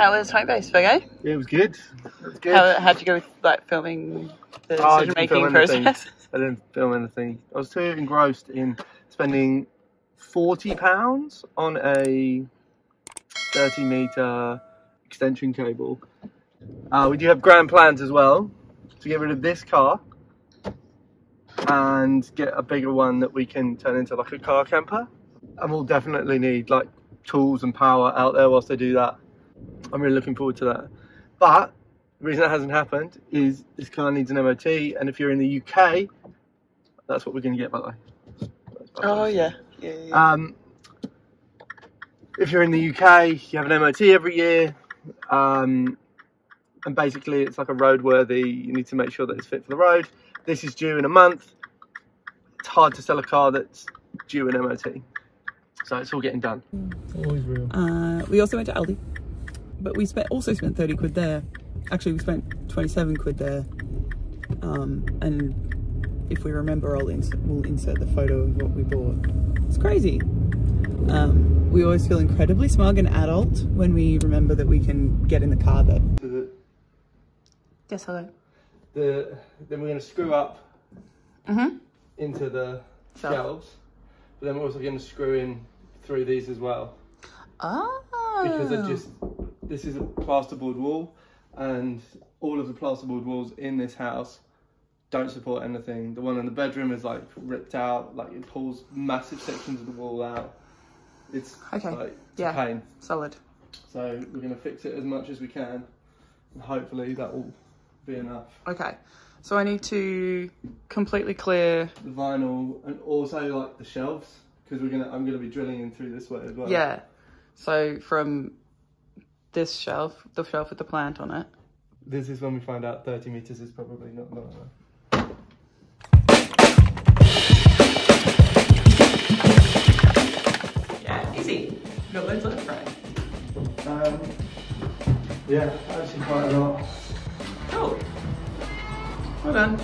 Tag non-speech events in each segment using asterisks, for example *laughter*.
How was Homebase, Virgo? Yeah, it was good. It was good. How, how'd you go with like filming the Oh, decision making process? *laughs* I didn't film anything. I was too engrossed in spending forty pounds on a thirty meter extension cable. Uh, we do have grand plans as well to get rid of this car and get a bigger one that we can turn into like a car camper. And we'll definitely need like tools and power out there whilst they do that. I'm really looking forward to that. But the reason that hasn't happened is this car needs an MOT, and if you're in the UK, that's what we're going to get, by the way. Oh yeah, yeah, yeah. Um, if you're in the UK, you have an MOT every year, um, and basically it's like a roadworthy. You need to make sure that it's fit for the road. This is due in a month. It's hard to sell a car that's due an MOT, so it's all getting done. Always real. Uh, we also went to Aldi, but we spent also spent thirty quid there. Actually, we spent twenty seven quid there. Um, and if we remember, I'll ins- we'll insert the photo of what we bought. It's crazy. Um, we always feel incredibly smug and adult when we remember that we can get in the car there. The, Yes, hello. the, then we're going to screw up Mm-hmm. into the Shelf. shelves, but then we're also going to screw in through these as well. Oh. because they're just this is a plasterboard wall and all of the plasterboard walls in this house don't support anything the one in the bedroom is like ripped out like it pulls massive sections of the wall out it's Okay, like it's yeah. a pain solid. so we're going to fix it as much as we can and hopefully that will be enough Okay, so I need to completely clear. the vinyl and also like the shelves because we're gonna i'm gonna be drilling in through this way as well Yeah. So from this shelf, the shelf with the plant on it. this is when we find out 30 meters is probably not not enough Yeah, easy. Got loads left, right? Um, yeah, actually quite a lot. Cool. Well done.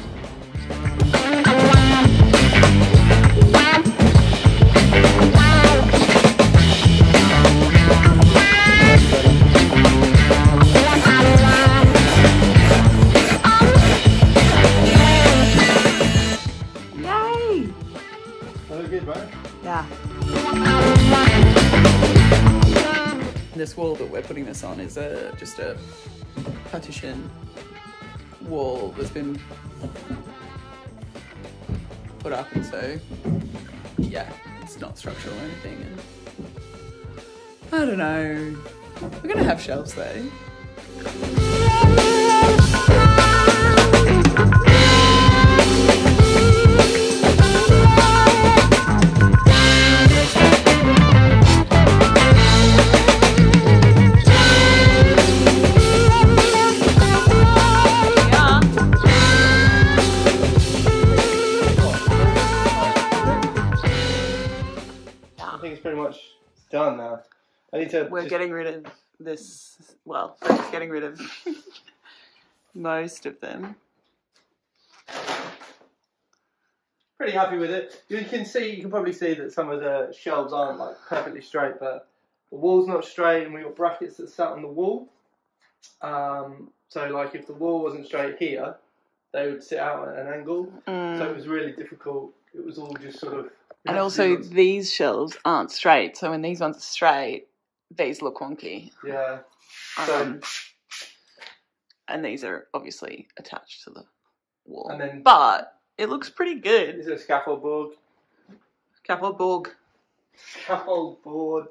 That look good, right? Yeah. This wall that we're putting this on is a just a partition wall that's been put up, and so yeah, it's not structural or anything. And I don't know. We're gonna have shelves though. Think it's pretty much done now. I need to. We're just- getting rid of this. Well, Fred's getting rid of *laughs* most of them. pretty happy with it. You can see, you can probably see that some of the shelves aren't like perfectly straight, but the wall's not straight, and we've got brackets that sat on the wall. Um, so, like, if the wall wasn't straight here, they would sit out at an angle. So it was really difficult. It was all just sort of. And also, these shelves aren't straight, so when these ones are straight, these look wonky. yeah. So, Um, and these are obviously attached to the wall. and then But it looks pretty good. is it a scaffold board. Scaffold board. Scaffold board.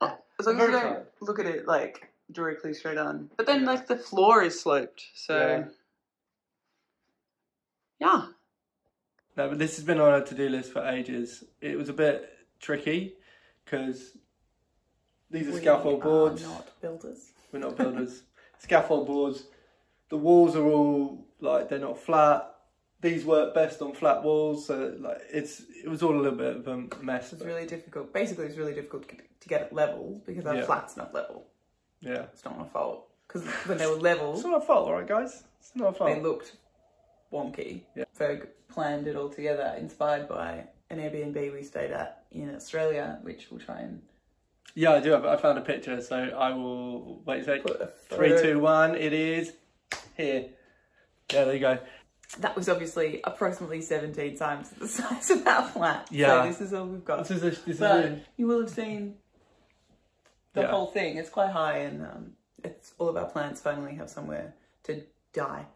As long as you don't fine. look at it like directly straight on. But then, Yeah. like, the floor is sloped, so. Yeah. No, but this has been on our to-do list for ages. It was a bit tricky because these are scaffold boards. We're not builders. We're not builders. *laughs* scaffold boards. The walls are all like they're not flat. These work best on flat walls, so like it's it was all a little bit of a mess. It's really difficult. Basically, it's really difficult to get it level because our Yeah. flat's not level. yeah, It's not my fault. Because when they were level, it's not our fault, all right, guys. It's not our fault. they looked wonky. Yeah. Ferg planned it all together, inspired by an Airbnb we stayed at in Australia, which we'll try and Yeah, I do. Have, I found a picture, so I will wait a sec. A Three, two, one. It is here. Yeah, there you go. That was obviously approximately 17 times the *laughs* size of that flat. Yeah. So this is all we've got. This is a, this is a, you will have seen the Yeah. whole thing. It's quite high, and um, it's all of our plants finally have somewhere to die.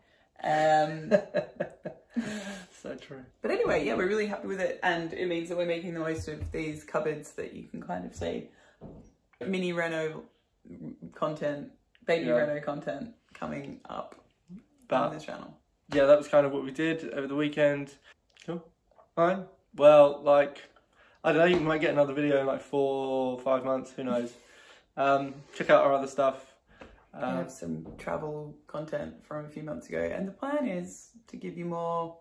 Um, *laughs* *laughs* so true. but anyway, yeah, we're really happy with it, and it means that we're making the most of these cupboards that you can kind of see mini Reno content, baby Yeah. Reno content coming up But on this channel. yeah, that was kind of what we did over the weekend. Cool. Fine. Well, like, I don't know, you might get another video in like four, five months, who knows. Um, check out our other stuff. I Um, have some travel content from a few months ago, and the plan is to give you more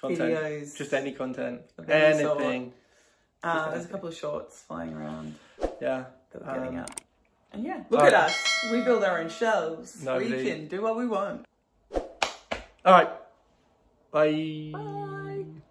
content. videos. Just any content. Of any sort. Anything. Uh, there's a couple of shorts flying around Yeah. that we're getting Um, out. And yeah, look at us. We build our own shelves. Nobody- We can do what we want. All right. Bye. Bye.